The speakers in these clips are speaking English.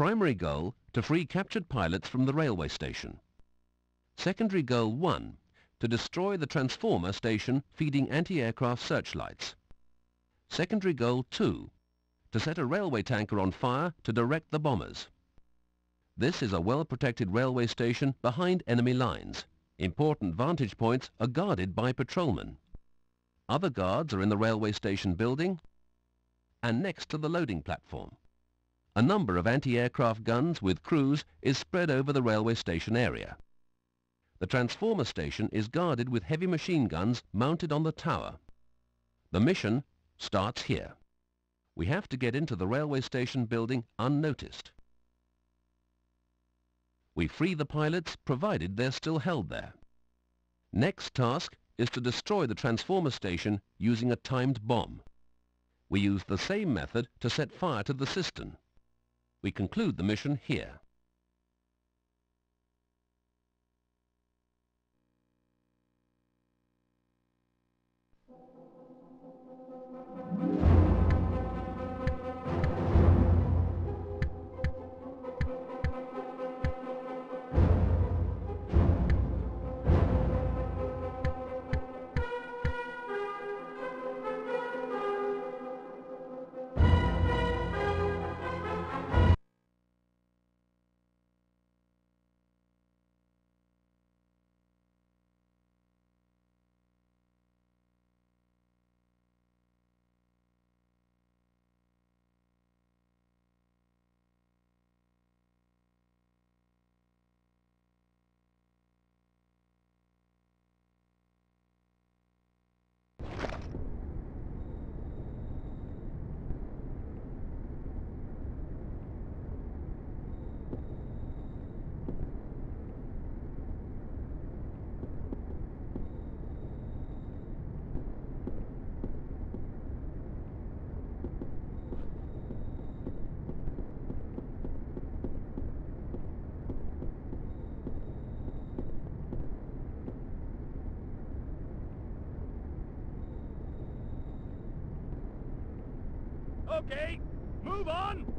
Primary goal, to free captured pilots from the railway station. Secondary goal 1, to destroy the transformer station feeding anti-aircraft searchlights. Secondary goal 2, to set a railway tanker on fire to direct the bombers. This is a well-protected railway station behind enemy lines. Important vantage points are guarded by patrolmen. Other guards are in the railway station building and next to the loading platform. A number of anti-aircraft guns with crews is spread over the railway station area. The transformer station is guarded with heavy machine guns mounted on the tower. The mission starts here. We have to get into the railway station building unnoticed. We free the pilots provided they're still held there. Next task is to destroy the transformer station using a timed bomb. We use the same method to set fire to the cistern. We conclude the mission here. Okay, move on!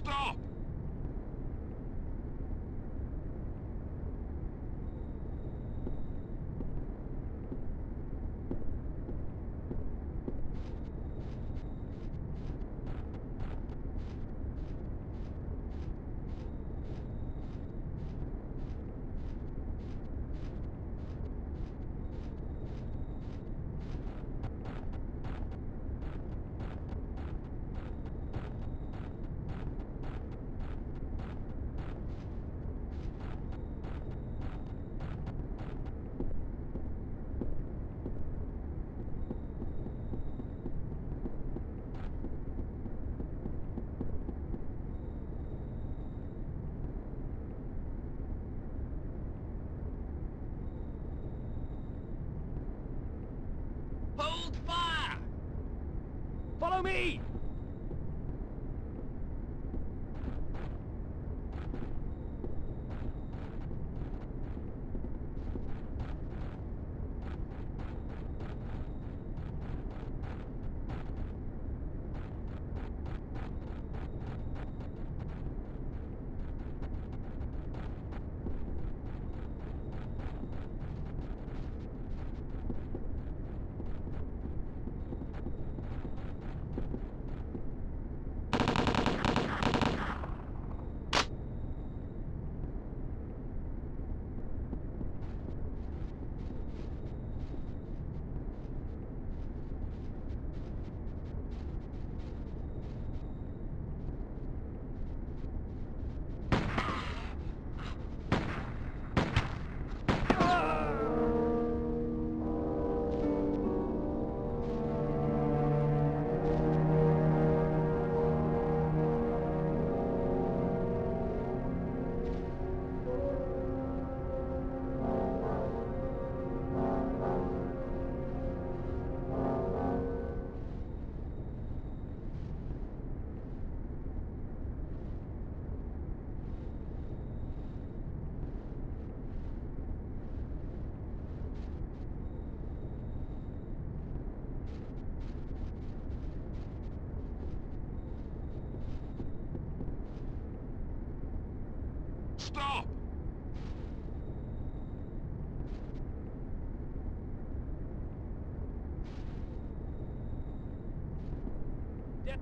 Stop! Me!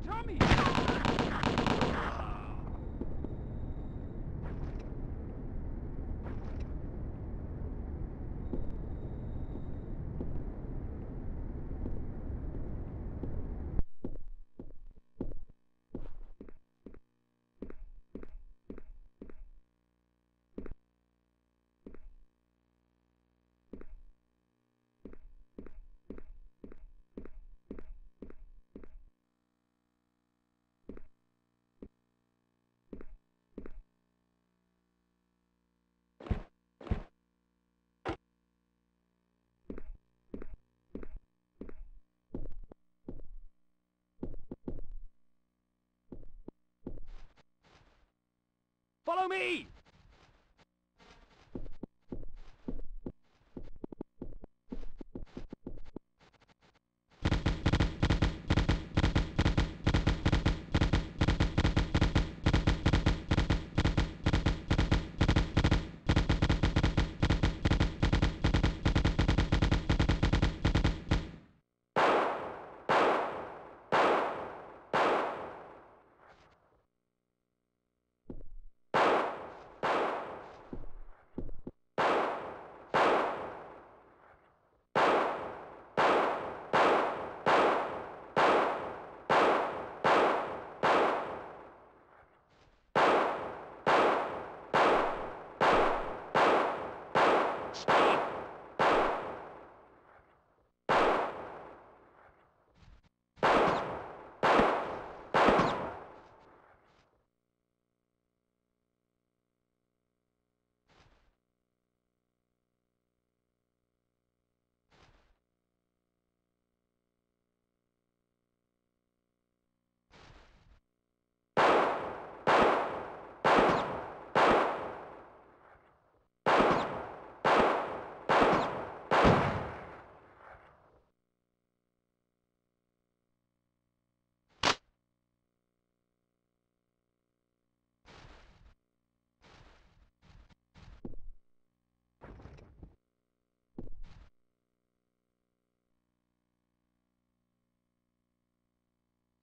Tommy! Follow me!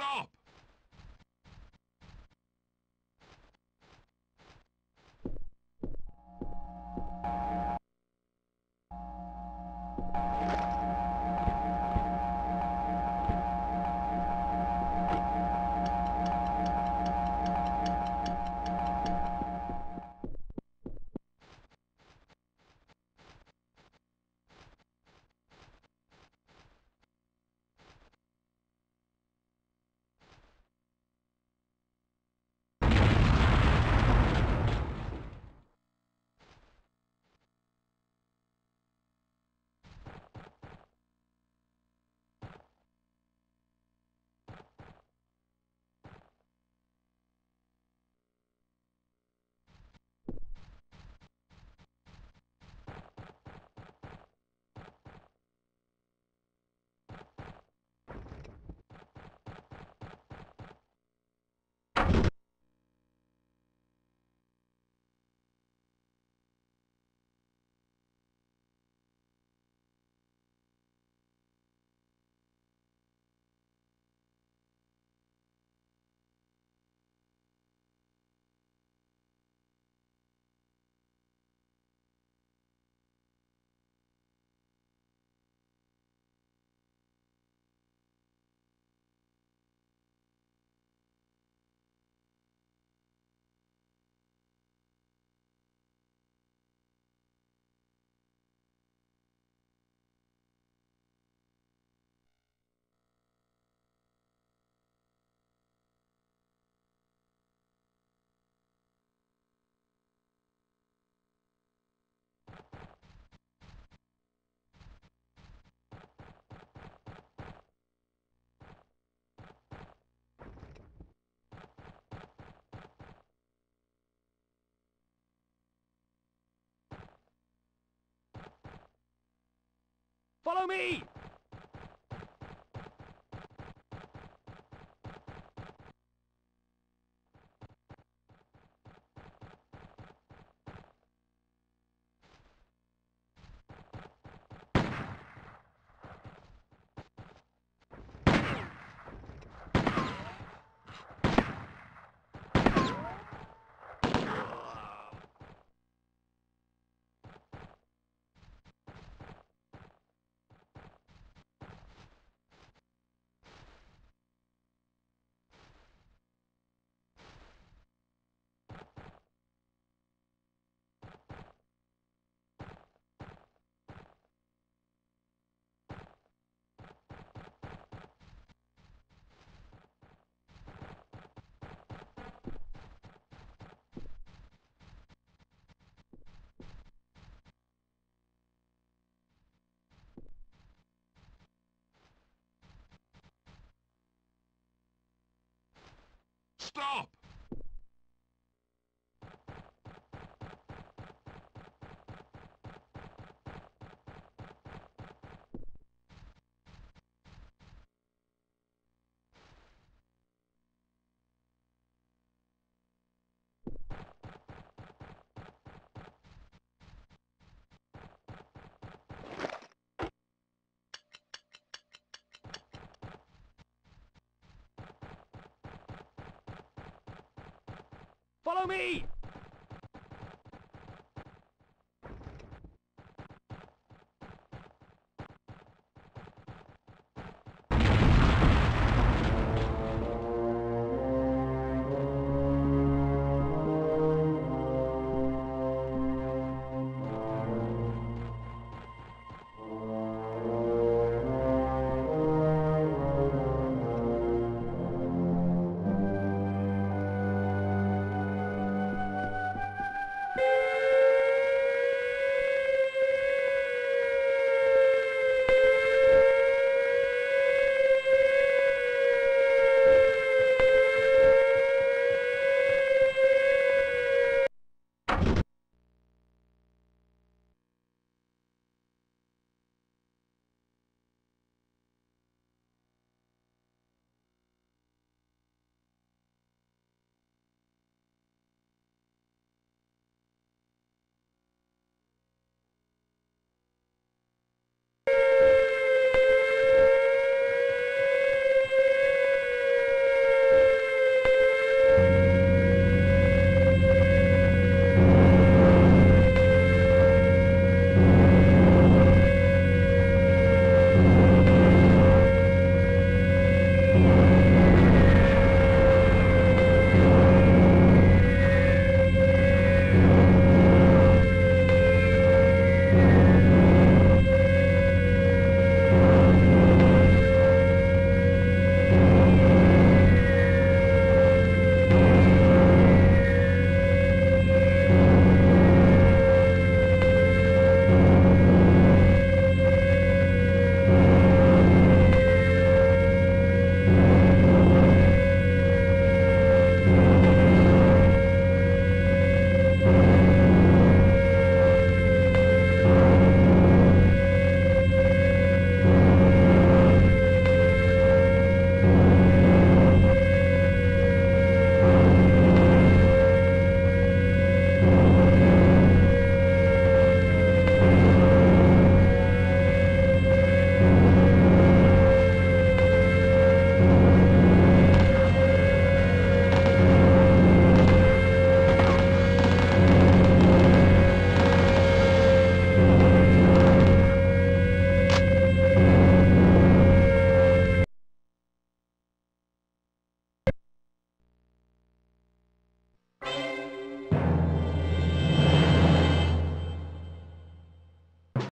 Stop! Follow me! Follow me!